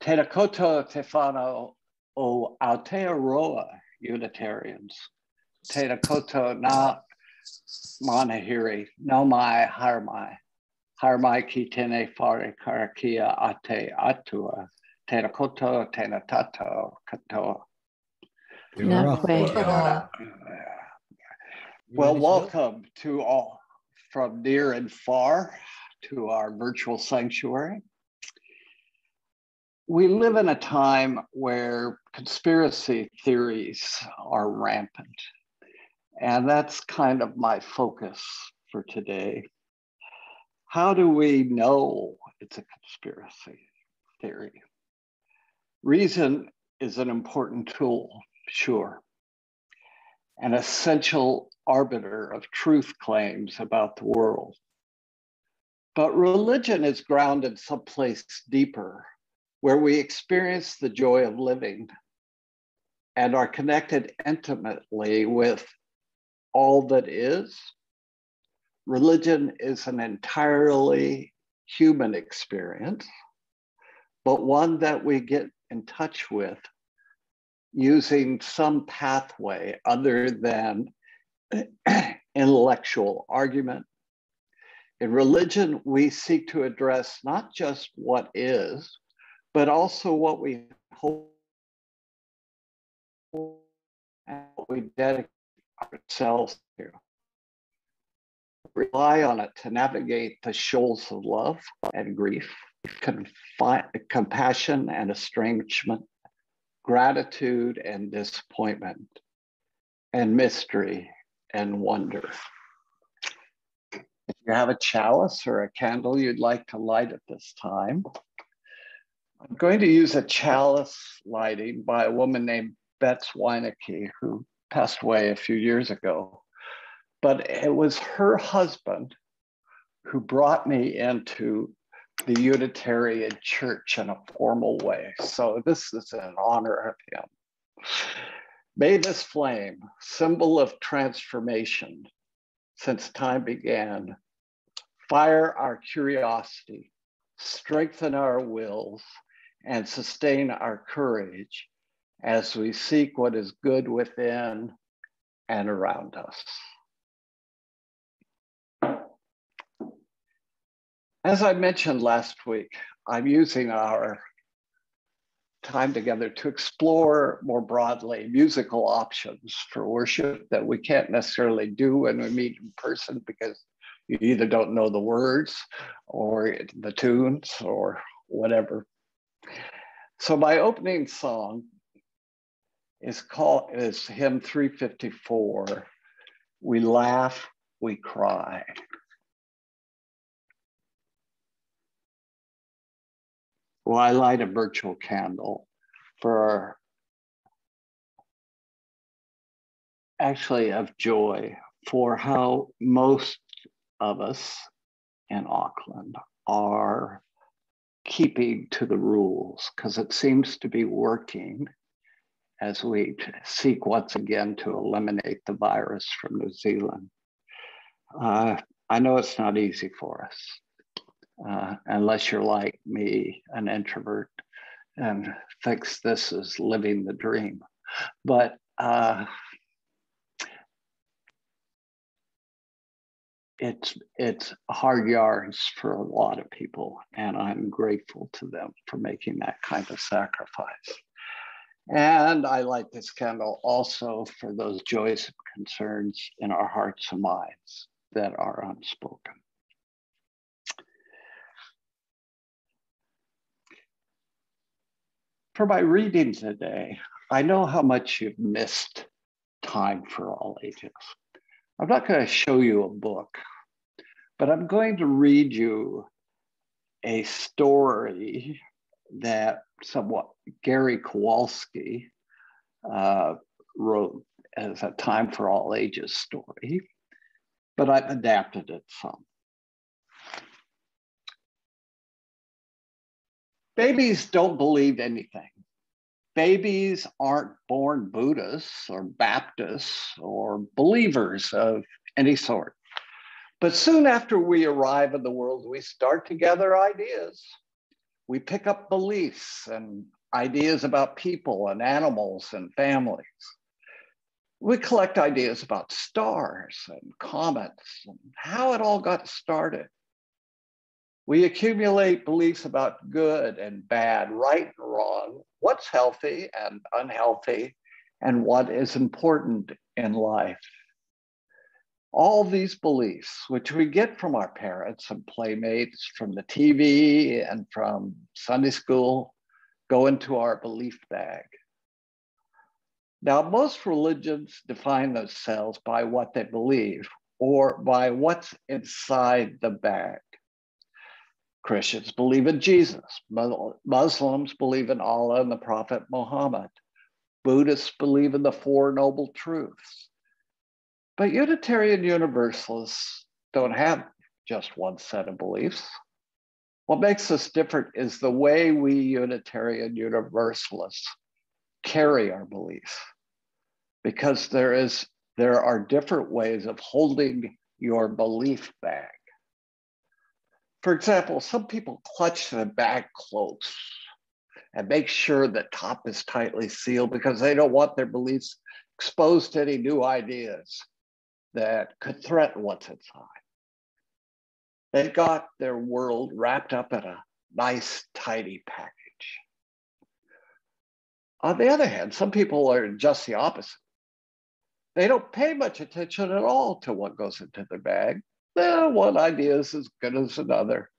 Te Koto Tefano o Aotearoa Unitarians. Te Koto na Manahiri, no mai harmai. Harmai ki tene whare karakia ate atua. Tena koto, tena tato, katoa. Well, welcome to all from near and far to our virtual sanctuary. We live in a time where conspiracy theories are rampant. And that's kind of my focus for today. How do we know it's a conspiracy theory? Reason is an important tool, sure, an essential arbiter of truth claims about the world. But religion is grounded someplace deeper where we experience the joy of living and are connected intimately with all that is. Religion is an entirely human experience, but one that we get in touch with using some pathway other than intellectual argument. In religion, we seek to address not just what is, but also what we and what we dedicate ourselves to. Rely on it to navigate the shoals of love and grief, confi- compassion and estrangement, gratitude and disappointment, and mystery and wonder. If you have a chalice or a candle you'd like to light at this time, I'm going to use a chalice lighting by a woman named Bets Wienecke, who passed away a few years ago. But it was her husband who brought me into the Unitarian Church in a formal way. So this is an honor of him. May this flame, symbol of transformation since time began, fire our curiosity, strengthen our wills, and sustain our courage as we seek what is good within and around us. As I mentioned last week, I'm using our time together to explore more broadly musical options for worship that we can't necessarily do when we meet in person because you either don't know the words or the tunes or whatever. So my opening song is called is hymn 354 we laugh we cry. Well i light a virtual candle for actually of joy for how most of us in auckland are keeping to the rules because it seems to be working as we seek once again to eliminate the virus from New Zealand. Uh, I know it's not easy for us, uh, unless you're like me, an introvert, and thinks this is living the dream. But uh, it's it's hard yards for a lot of people, and I'm grateful to them for making that kind of sacrifice. And I light this candle also for those joys and concerns in our hearts and minds that are unspoken. For my reading today, I know how much you've missed time for all ages. I'm not going to show you a book, but I'm going to read you a story that somewhat Gary Kowalski uh, wrote as a time for all ages story, but I've adapted it some. Babies don't believe anything. Babies aren't born Buddhists or Baptists or believers of any sort. But soon after we arrive in the world, we start to gather ideas We pick up beliefs and ideas about people and animals and families. We collect ideas about stars and comets and how it all got started. We accumulate beliefs about good and bad, right and wrong, what's healthy and unhealthy, and what is important in life. All these beliefs, which we get from our parents and playmates, from the TV and from Sunday school, go into our belief bag. Now, most religions define themselves by what they believe or by what's inside the bag. Christians believe in Jesus. Muslims believe in Allah and the Prophet Muhammad. Buddhists believe in the Four Noble Truths. But Unitarian Universalists don't have just one set of beliefs. What makes us different is the way we Unitarian Universalists carry our beliefs, because there is there are different ways of holding your belief bag. For example, some people clutch the bag close and make sure the top is tightly sealed because they don't want their beliefs exposed to any new ideas that could threaten what's inside. They've got their world wrapped up in a nice, tidy package. On the other hand, some people are just the opposite. They don't pay much attention at all to what goes into their bag. Well, one idea is as good as another.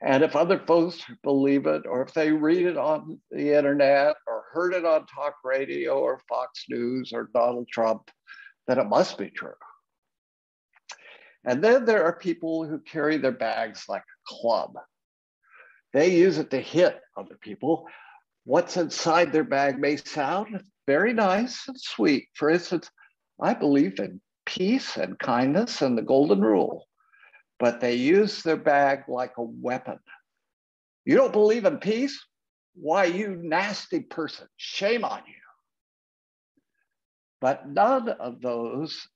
And if other folks believe it, or if they read it on the internet, or heard it on talk radio, or Fox News, or Donald Trump, then it must be true. And then there are people who carry their bags like a club. They use it to hit other people. What's inside their bag may sound very nice and sweet. For instance, I believe in peace and kindness and the golden rule, but they use their bag like a weapon. You don't believe in peace? Why, you nasty person, shame on you. But none of those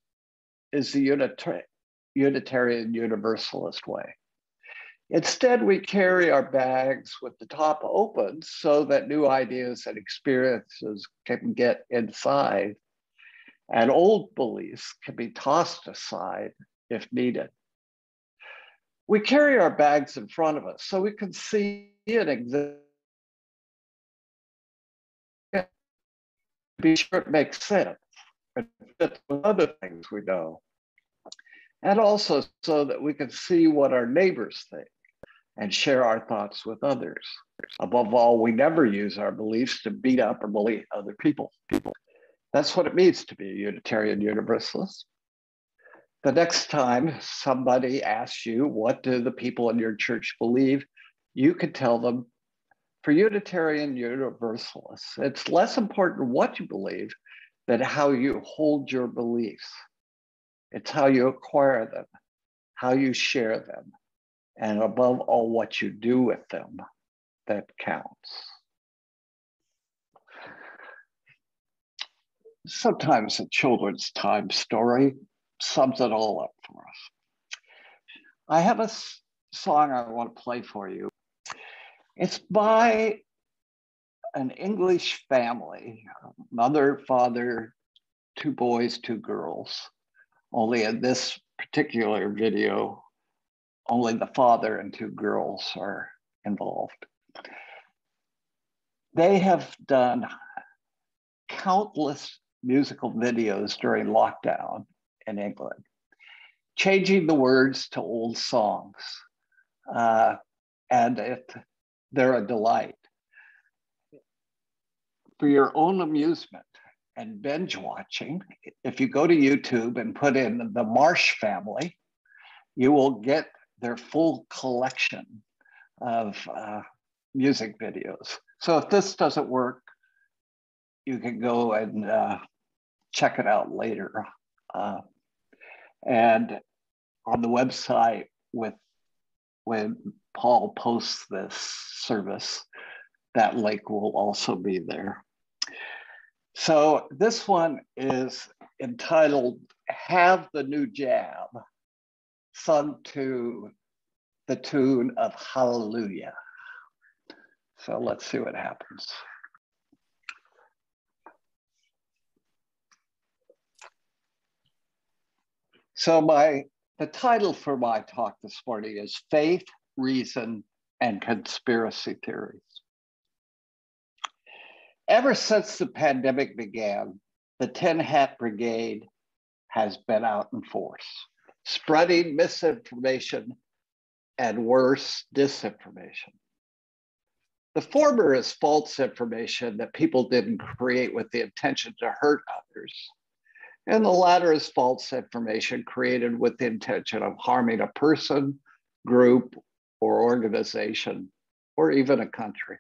is the Unitarian Universalist way. Instead, we carry our bags with the top open so that new ideas and experiences can get inside, and old beliefs can be tossed aside if needed. We carry our bags in front of us so we can see it exist. Be sure it makes sense. It fits with other things we know and also so that we can see what our neighbors think and share our thoughts with others. Above all, we never use our beliefs to beat up or bully other people. People. That's what it means to be a Unitarian Universalist. The next time somebody asks you, what do the people in your church believe? You could tell them, for Unitarian Universalists, it's less important what you believe than how you hold your beliefs. It's how you acquire them, how you share them, and above all, what you do with them that counts. Sometimes a children's time story sums it all up for us. I have a song I want to play for you. It's by an English family mother, father, two boys, two girls. Only in this particular video, only the father and two girls are involved. They have done countless musical videos during lockdown in England, changing the words to old songs. Uh, and it, they're a delight. For your own amusement, and binge watching, if you go to YouTube and put in the Marsh family, you will get their full collection of uh, music videos. So if this doesn't work, you can go and uh, check it out later. Uh, and on the website with when Paul posts this service, that link will also be there. So this one is entitled Have the New Jab, sung to the tune of Hallelujah. So let's see what happens. So my the title for my talk this morning is Faith, Reason, and Conspiracy Theories. Ever since the pandemic began, the Tin Hat Brigade has been out in force, spreading misinformation and worse, disinformation. The former is false information that people didn't create with the intention to hurt others. And the latter is false information created with the intention of harming a person, group, or organization, or even a country.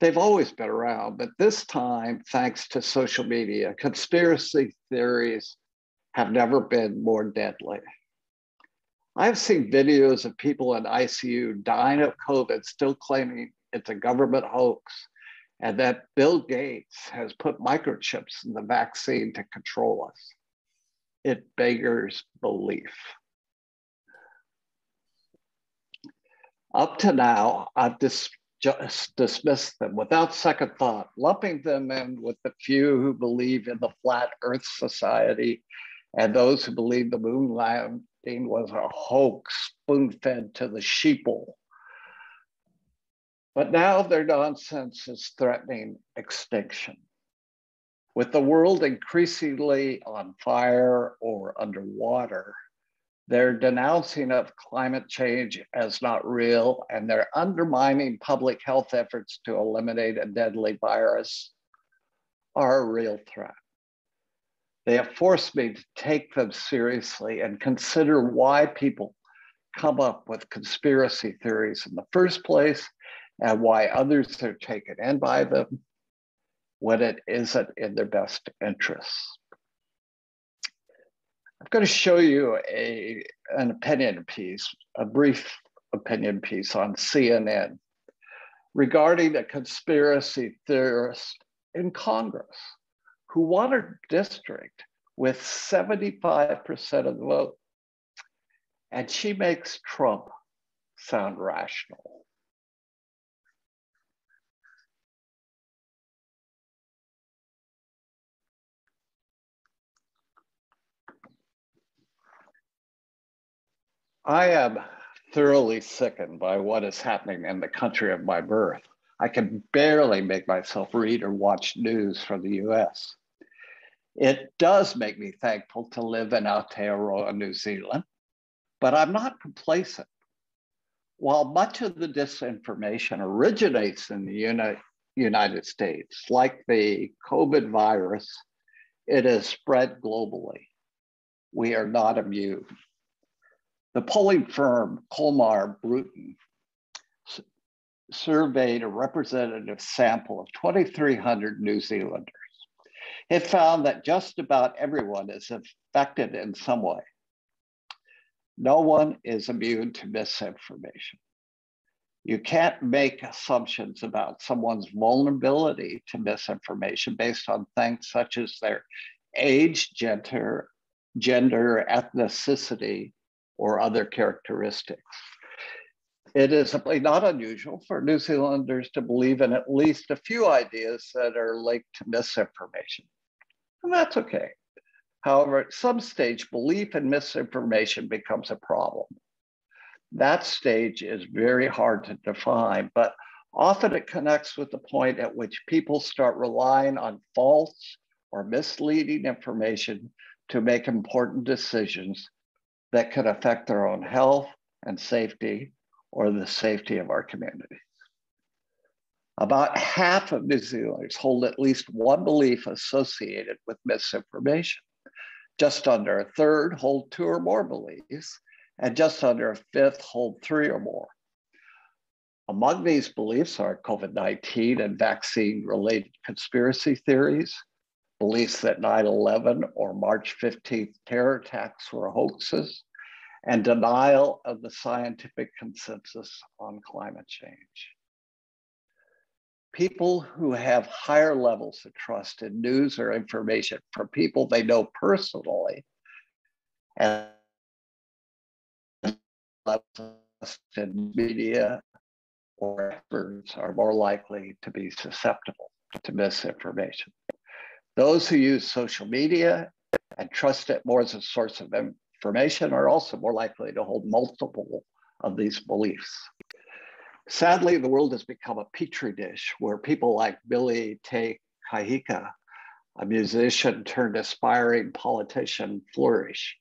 They've always been around, but this time, thanks to social media, conspiracy theories have never been more deadly. I've seen videos of people in ICU dying of COVID, still claiming it's a government hoax, and that Bill Gates has put microchips in the vaccine to control us. It beggars belief. Up to now, I've dis- just dismissed them without second thought, lumping them in with the few who believe in the flat Earth Society and those who believe the moon landing was a hoax spoon fed to the sheeple. But now their nonsense is threatening extinction. With the world increasingly on fire or underwater, their denouncing of climate change as not real and they're undermining public health efforts to eliminate a deadly virus are a real threat. They have forced me to take them seriously and consider why people come up with conspiracy theories in the first place and why others are taken in by them when it isn't in their best interests. I'm going to show you a, an opinion piece, a brief opinion piece on CNN regarding a conspiracy theorist in Congress who won a district with 75% of the vote. And she makes Trump sound rational. I am thoroughly sickened by what is happening in the country of my birth. I can barely make myself read or watch news from the US. It does make me thankful to live in Aotearoa, New Zealand, but I'm not complacent. While much of the disinformation originates in the Uni United States, like the COVID virus, it is spread globally. We are not immune. The polling firm Colmar Brunton surveyed a representative sample of 2,300 New Zealanders. It found that just about everyone is affected in some way. No one is immune to misinformation. You can't make assumptions about someone's vulnerability to misinformation based on things such as their age, gender, gender, ethnicity, or other characteristics. It is simply not unusual for New Zealanders to believe in at least a few ideas that are linked to misinformation and that's okay. However, at some stage, belief in misinformation becomes a problem. That stage is very hard to define, but often it connects with the point at which people start relying on false or misleading information to make important decisions that could affect their own health and safety or the safety of our communities. About half of New Zealanders hold at least one belief associated with misinformation. Just under a third hold two or more beliefs, and just under a fifth hold three or more. Among these beliefs are COVID 19 and vaccine related conspiracy theories, beliefs that 9 11 or March 15th terror attacks were hoaxes, and denial of the scientific consensus on climate change people who have higher levels of trust in news or information from people they know personally and in media or experts are more likely to be susceptible to misinformation. Those who use social media and trust it more as a source of information are also more likely to hold multiple of these beliefs. Sadly, the world has become a petri dish where people like Billy Te Kahika, a musician turned aspiring politician, flourish.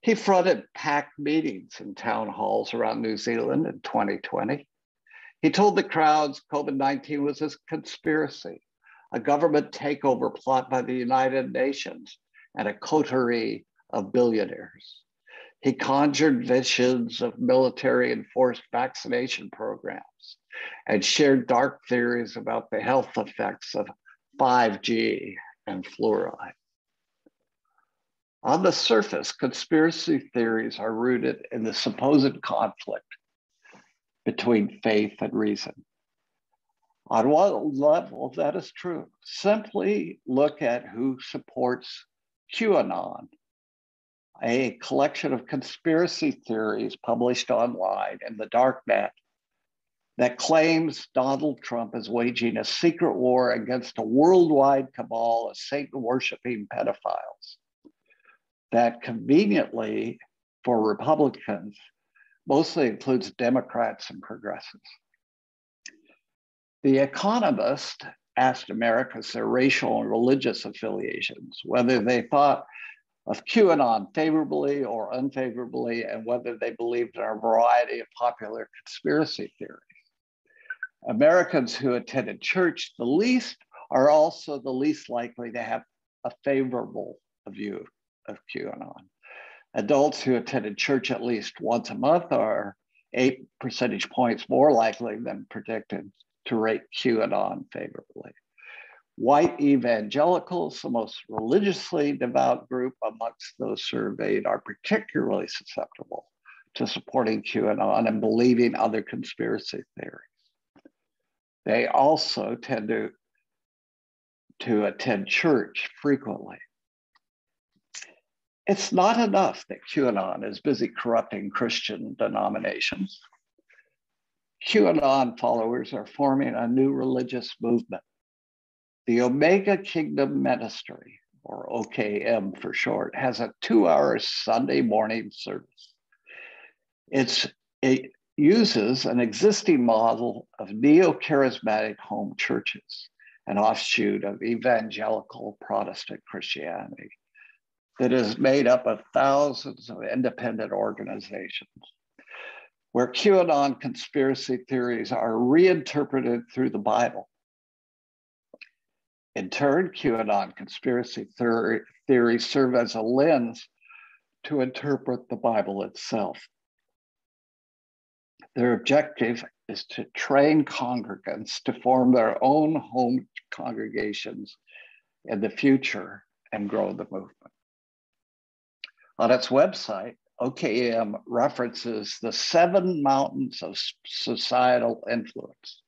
He fronted packed meetings in town halls around New Zealand in 2020. He told the crowds COVID 19 was a conspiracy, a government takeover plot by the United Nations, and a coterie of billionaires. He conjured visions of military enforced vaccination programs and shared dark theories about the health effects of 5G and fluoride. On the surface, conspiracy theories are rooted in the supposed conflict between faith and reason. On what level, that is true. Simply look at who supports QAnon a collection of conspiracy theories published online in the darknet that claims Donald Trump is waging a secret war against a worldwide cabal of Satan worshiping pedophiles that conveniently for Republicans mostly includes Democrats and progressives. The Economist asked Americans their racial and religious affiliations, whether they thought of QAnon favorably or unfavorably, and whether they believed in a variety of popular conspiracy theories. Americans who attended church the least are also the least likely to have a favorable view of QAnon. Adults who attended church at least once a month are eight percentage points more likely than predicted to rate QAnon favorably. White evangelicals, the most religiously devout group amongst those surveyed, are particularly susceptible to supporting QAnon and believing other conspiracy theories. They also tend to, to attend church frequently. It's not enough that QAnon is busy corrupting Christian denominations. QAnon followers are forming a new religious movement the Omega Kingdom Ministry, or OKM for short, has a two hour Sunday morning service. It's, it uses an existing model of neo charismatic home churches, an offshoot of evangelical Protestant Christianity that is made up of thousands of independent organizations where QAnon conspiracy theories are reinterpreted through the Bible in turn, QAnon conspiracy theory, theories serve as a lens to interpret the Bible itself. Their objective is to train congregants to form their own home congregations in the future and grow the movement. On its website, OKM references the seven mountains of societal influence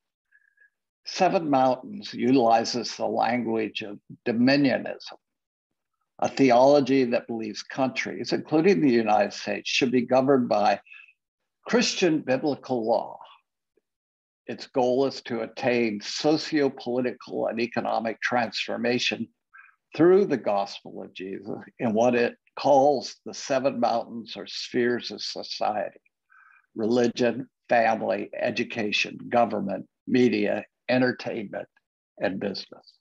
Seven Mountains utilizes the language of dominionism, a theology that believes countries, including the United States, should be governed by Christian biblical law. Its goal is to attain socio political and economic transformation through the gospel of Jesus in what it calls the seven mountains or spheres of society religion, family, education, government, media, entertainment, and business.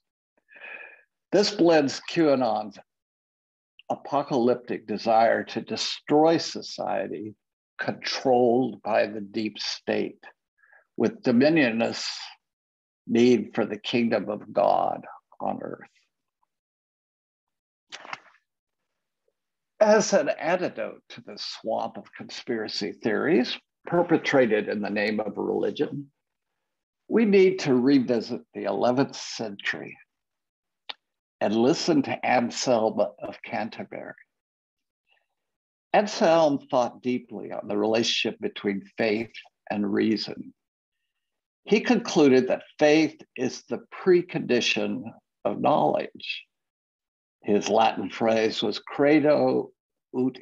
This blends QAnon's apocalyptic desire to destroy society controlled by the deep state with dominionist need for the kingdom of God on earth. As an antidote to the swamp of conspiracy theories perpetrated in the name of religion, we need to revisit the 11th century and listen to Anselm of Canterbury. Anselm thought deeply on the relationship between faith and reason. He concluded that faith is the precondition of knowledge. His Latin phrase was credo ut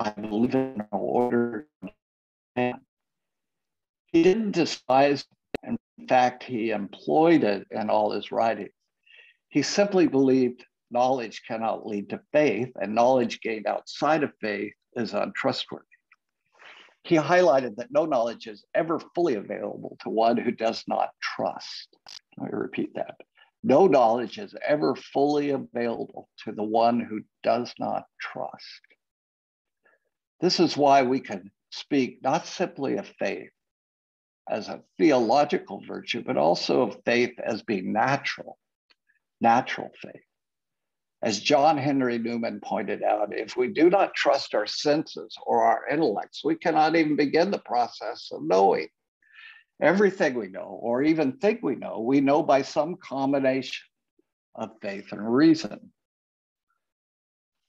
I believe in order. He didn't despise, in fact, he employed it in all his writings. He simply believed knowledge cannot lead to faith, and knowledge gained outside of faith is untrustworthy. He highlighted that no knowledge is ever fully available to one who does not trust. Let me repeat that. No knowledge is ever fully available to the one who does not trust. This is why we can speak not simply of faith as a theological virtue, but also of faith as being natural, natural faith. As John Henry Newman pointed out, if we do not trust our senses or our intellects, we cannot even begin the process of knowing. Everything we know, or even think we know, we know by some combination of faith and reason.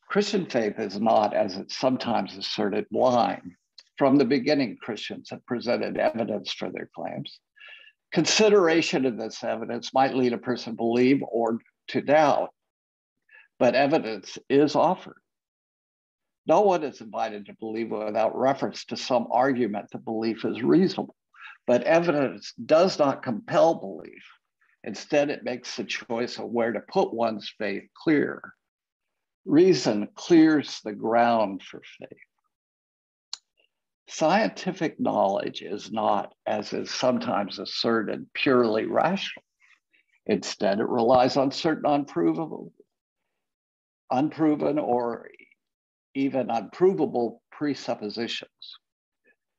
Christian faith is not, as it's sometimes asserted, blind. From the beginning, Christians have presented evidence for their claims. Consideration of this evidence might lead a person to believe or to doubt, but evidence is offered. No one is invited to believe without reference to some argument that belief is reasonable. But evidence does not compel belief. Instead, it makes the choice of where to put one's faith clear. Reason clears the ground for faith. Scientific knowledge is not, as is sometimes asserted, purely rational. Instead, it relies on certain unprovable, unproven or even unprovable presuppositions.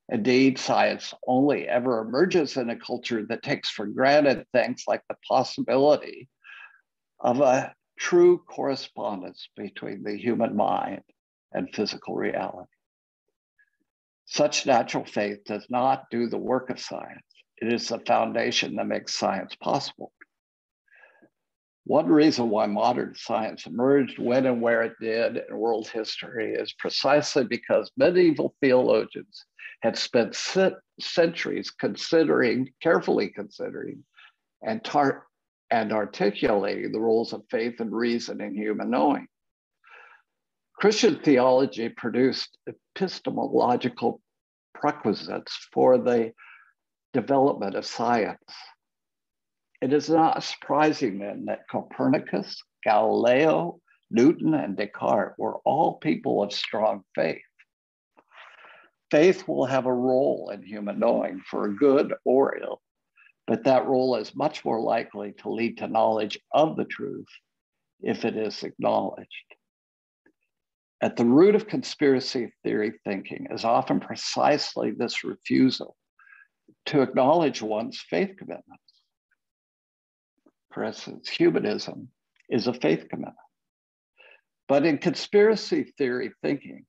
Indeed, science only ever emerges in a culture that takes for granted things like the possibility of a true correspondence between the human mind and physical reality. Such natural faith does not do the work of science. It is the foundation that makes science possible. One reason why modern science emerged when and where it did in world history is precisely because medieval theologians had spent centuries considering, carefully considering, and, and articulating the roles of faith and reason in human knowing. Christian theology produced epistemological prerequisites for the development of science. It is not surprising then that Copernicus, Galileo, Newton, and Descartes were all people of strong faith. Faith will have a role in human knowing for good or ill, but that role is much more likely to lead to knowledge of the truth if it is acknowledged. At the root of conspiracy theory thinking is often precisely this refusal to acknowledge one's faith commitments. For instance, humanism is a faith commitment. But in conspiracy theory thinking,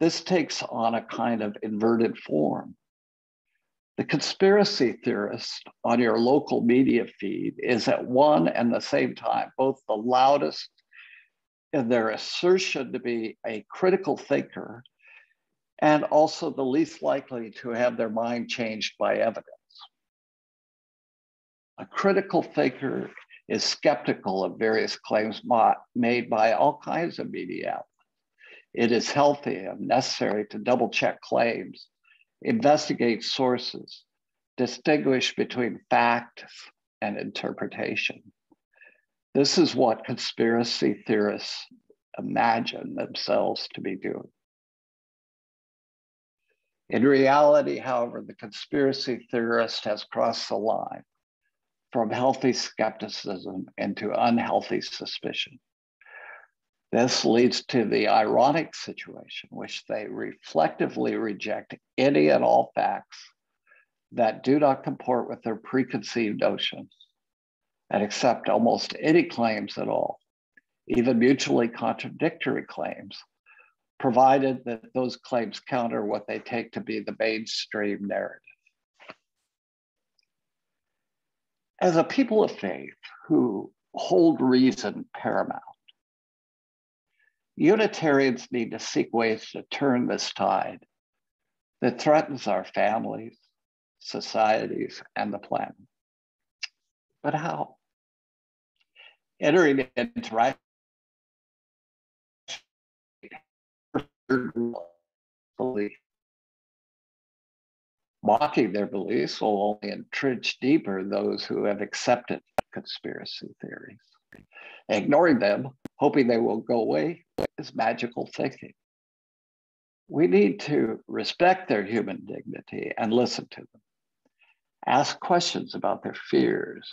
this takes on a kind of inverted form. The conspiracy theorist on your local media feed is at one and the same time both the loudest in their assertion to be a critical thinker and also the least likely to have their mind changed by evidence. A critical thinker is skeptical of various claims made by all kinds of media outlets. It is healthy and necessary to double check claims, investigate sources, distinguish between fact and interpretation. This is what conspiracy theorists imagine themselves to be doing. In reality, however, the conspiracy theorist has crossed the line from healthy skepticism into unhealthy suspicion. This leads to the ironic situation, which they reflectively reject any and all facts that do not comport with their preconceived notions and accept almost any claims at all, even mutually contradictory claims, provided that those claims counter what they take to be the mainstream narrative. As a people of faith who hold reason paramount, Unitarians need to seek ways to turn this tide that threatens our families, societies, and the planet. But how? Entering into Mocking their beliefs will only entrench deeper those who have accepted conspiracy theories. Ignoring them, hoping they will go away, is magical thinking. We need to respect their human dignity and listen to them. Ask questions about their fears.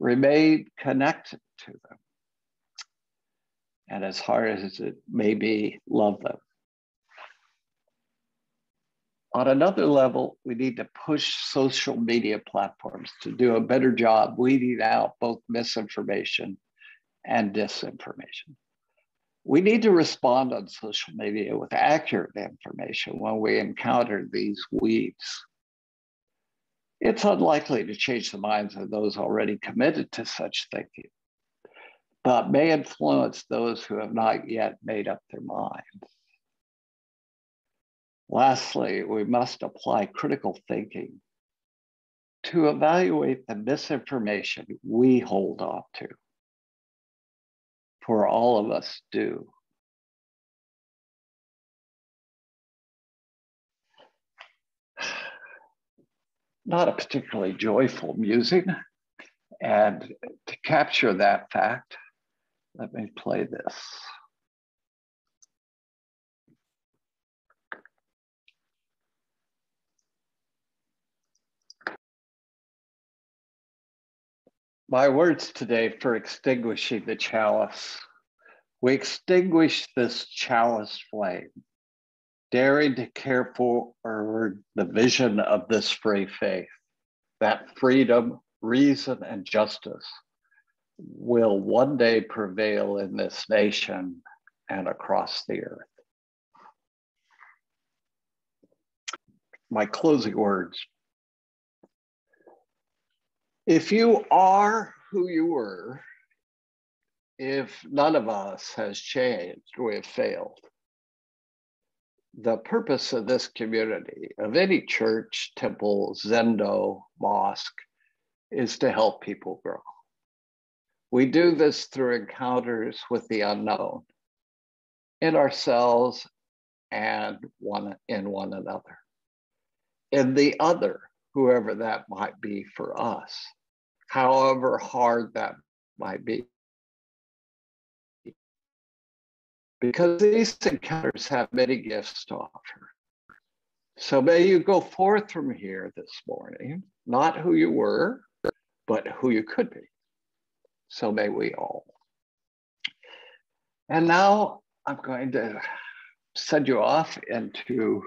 Remain connected to them. And as hard as it may be, love them. On another level, we need to push social media platforms to do a better job weeding out both misinformation and disinformation. We need to respond on social media with accurate information when we encounter these weeds. It's unlikely to change the minds of those already committed to such thinking, but may influence those who have not yet made up their minds. Lastly, we must apply critical thinking to evaluate the misinformation we hold on to. For all of us do. Not a particularly joyful music. And to capture that fact, let me play this. My words today for extinguishing the chalice. We extinguish this chalice flame, daring to care for the vision of this free faith, that freedom, reason, and justice will one day prevail in this nation and across the earth. My closing words if you are who you were, if none of us has changed, we have failed. The purpose of this community, of any church, temple, zendo, mosque, is to help people grow. We do this through encounters with the unknown in ourselves and one in one another. In the other, whoever that might be for us, however hard that might be. Because these encounters have many gifts to offer. So may you go forth from here this morning, not who you were, but who you could be. So may we all. And now I'm going to send you off into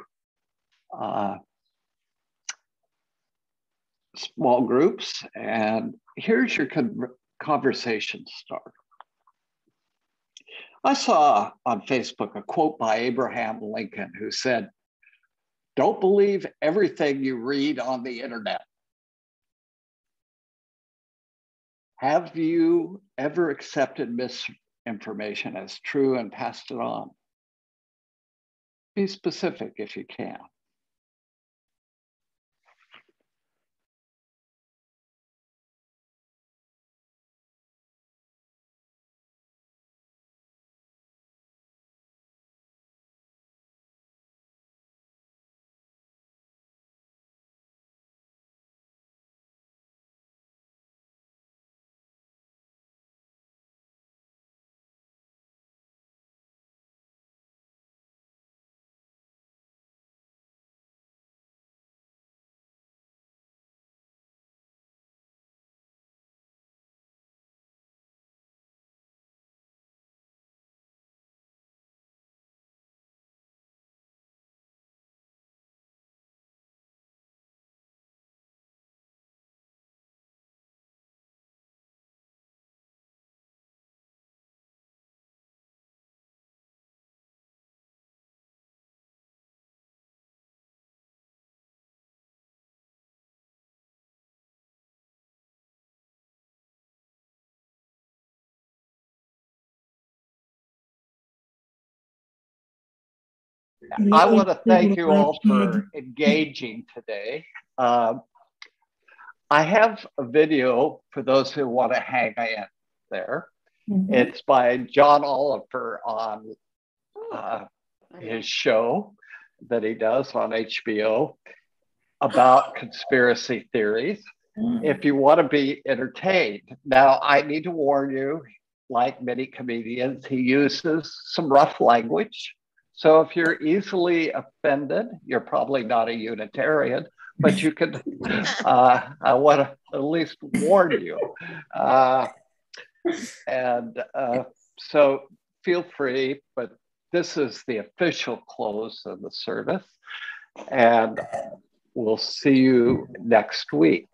uh, small groups. And here's your con- conversation starter. I saw on Facebook a quote by Abraham Lincoln who said, Don't believe everything you read on the internet. Have you ever accepted misinformation as true and passed it on? Be specific if you can. I want to thank you all for engaging today. Um, I have a video for those who want to hang in there. Mm-hmm. It's by John Oliver on uh, his show that he does on HBO. about conspiracy theories mm. if you want to be entertained. Now, I need to warn you, like many comedians, he uses some rough language. So if you're easily offended, you're probably not a Unitarian, but you can, uh, I want to at least warn you. Uh, and uh, so feel free, but this is the official close of the service. And we'll see you next week.